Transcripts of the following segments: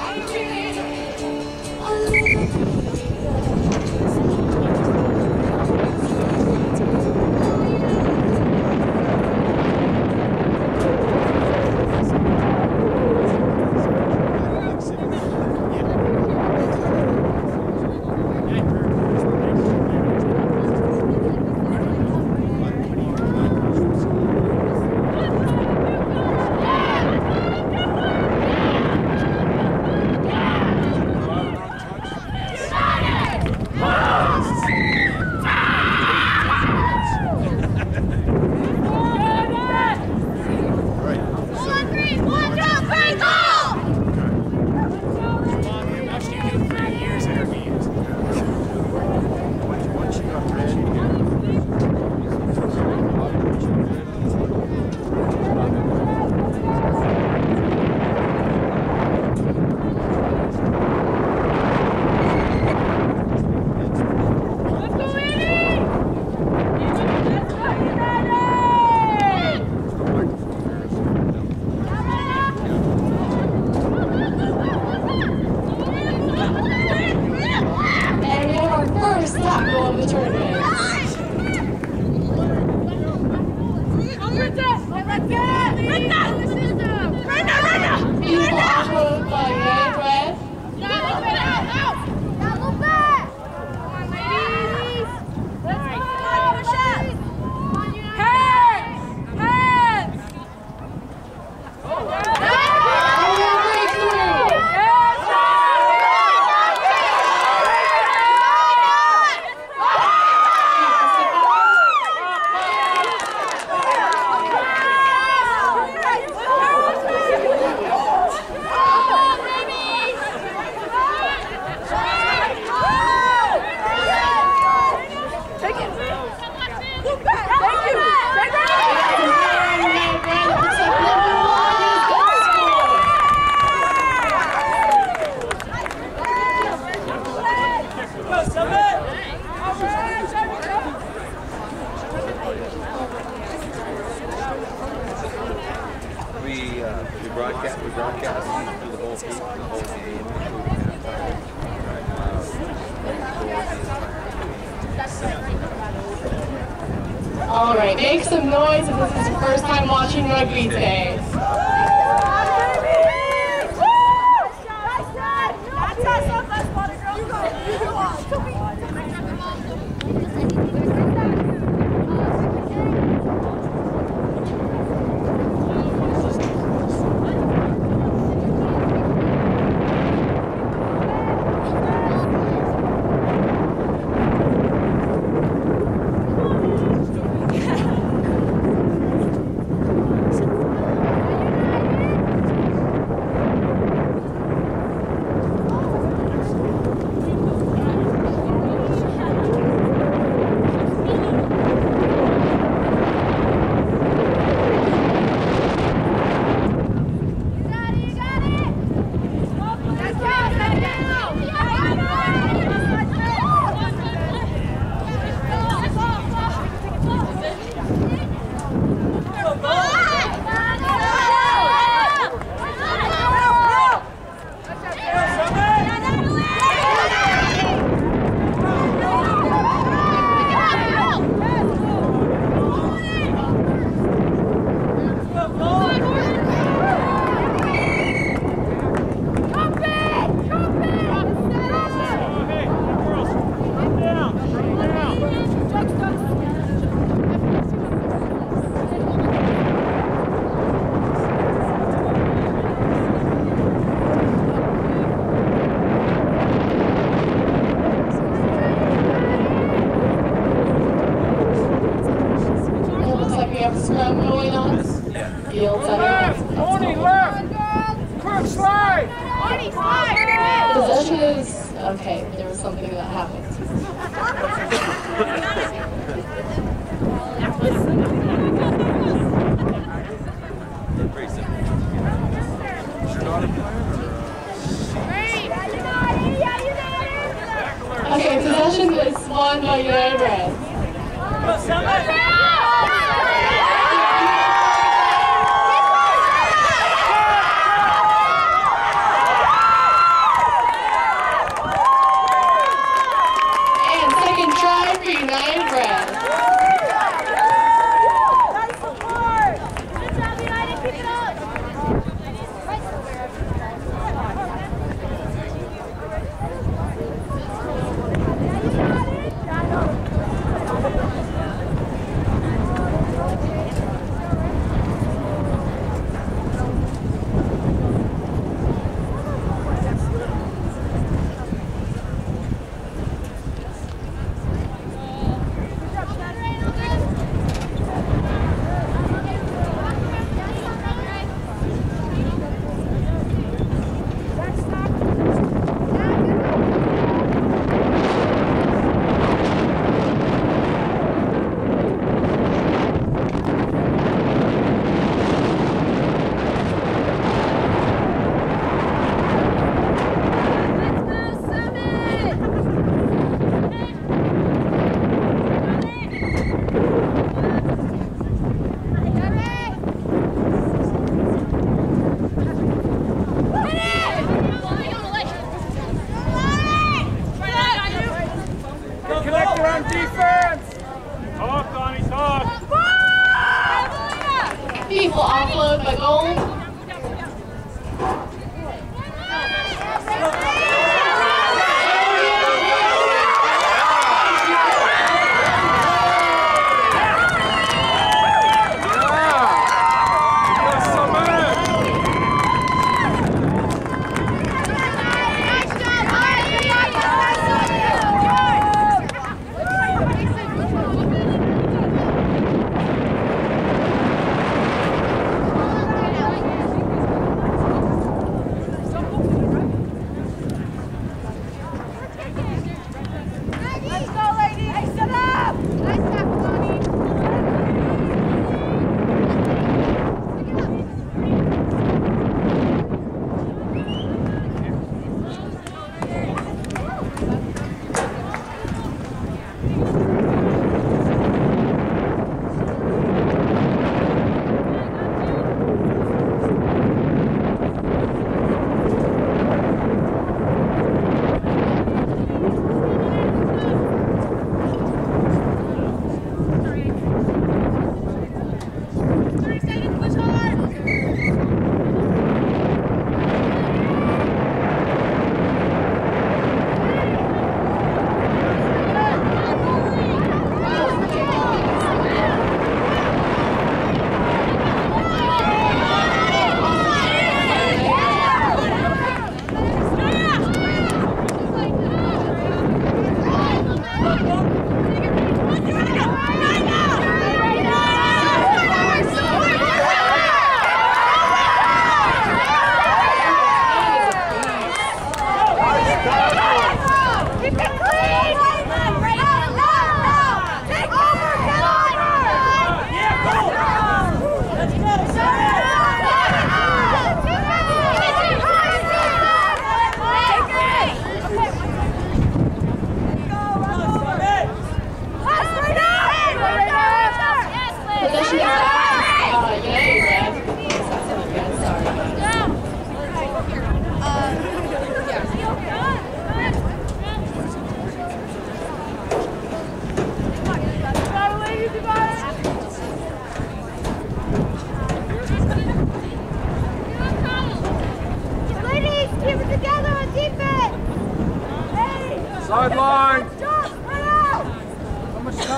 I'm We, broadcast, we broadcast through the whole, the whole game, including. All right, make some noise if this is your first time watching rugby today. There was something that happened. Simple. Okay, possession is won by United Red. Beautiful offload by Gold.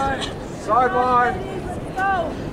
Sideline. Sideline. Go.